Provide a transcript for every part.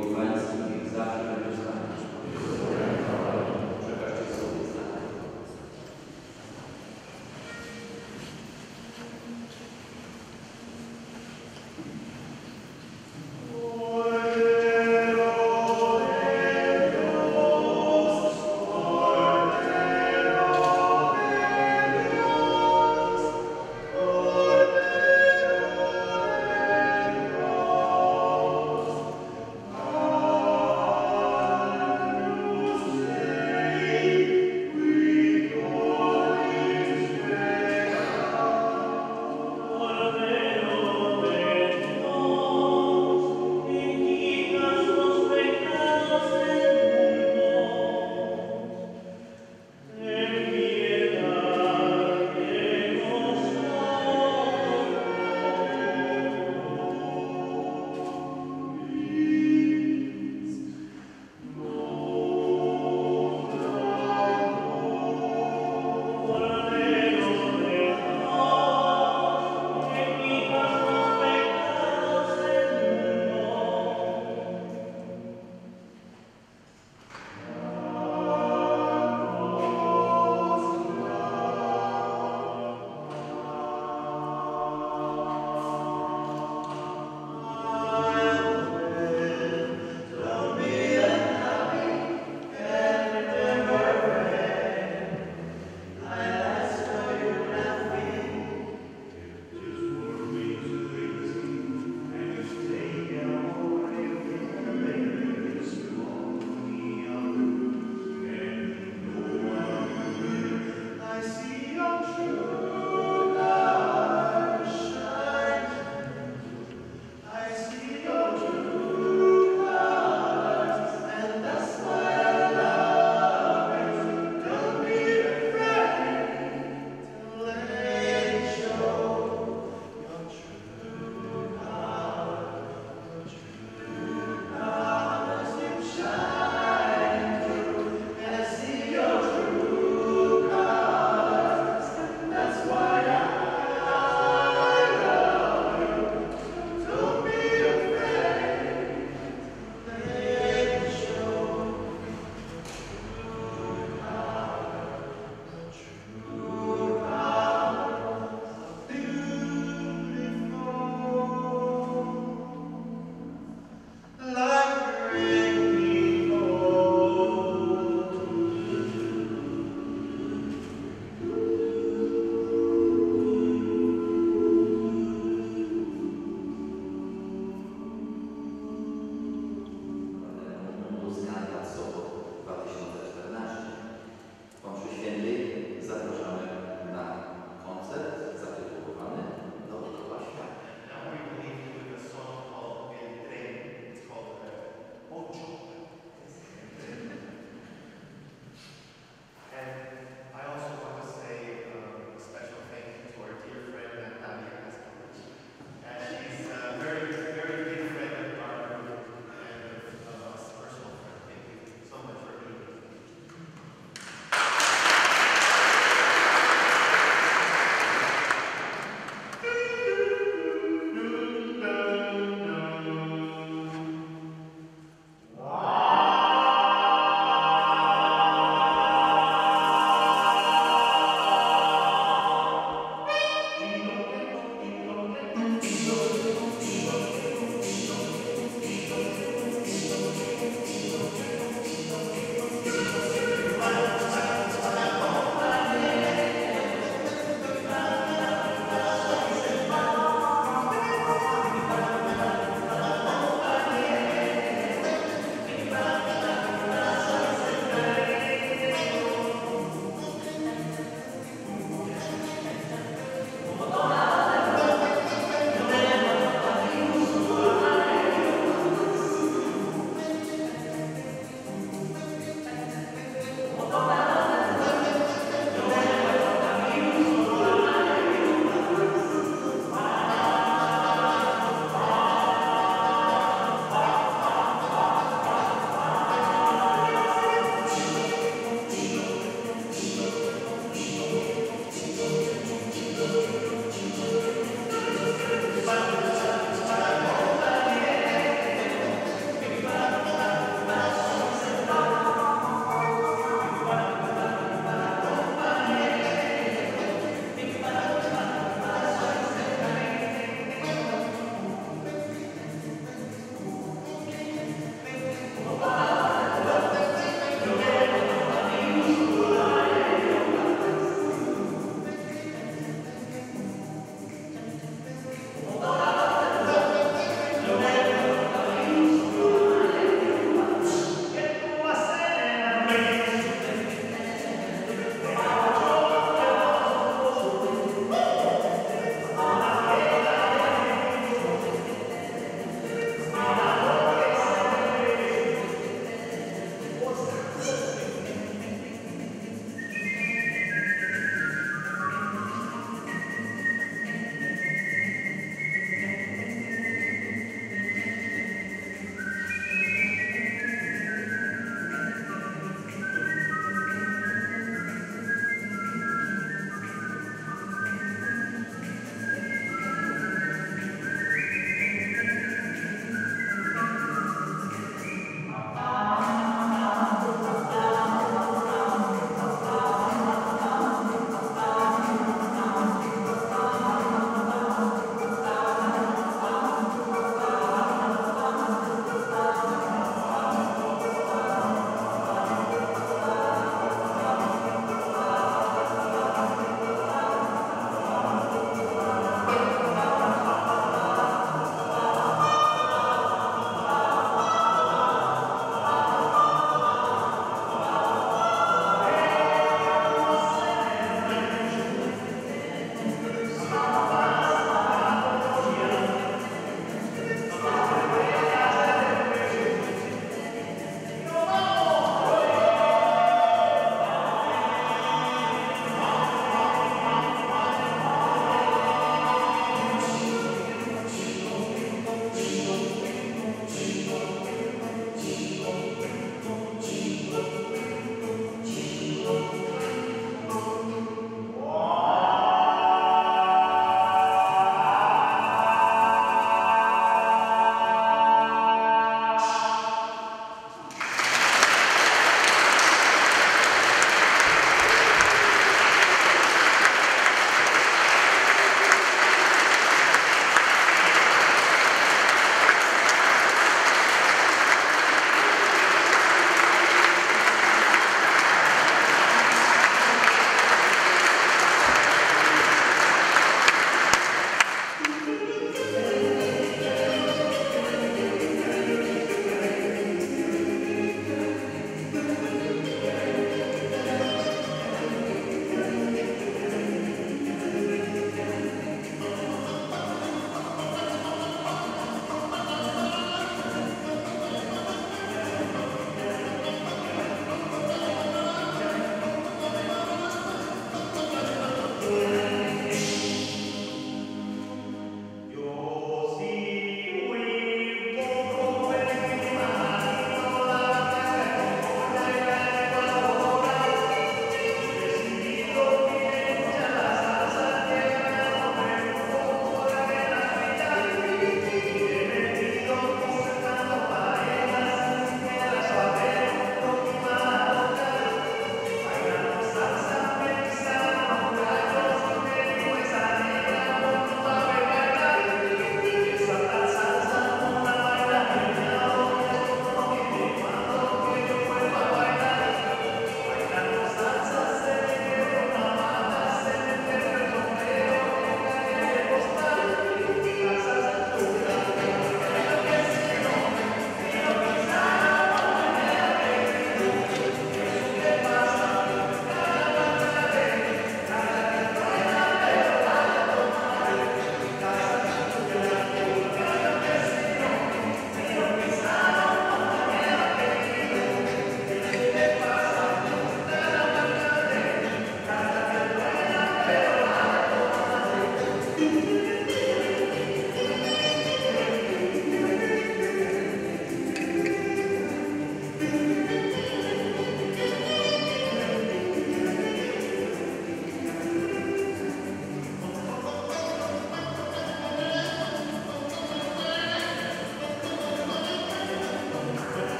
y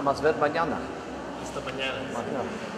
hasta más ver mañana. Hasta mañana. Mañana.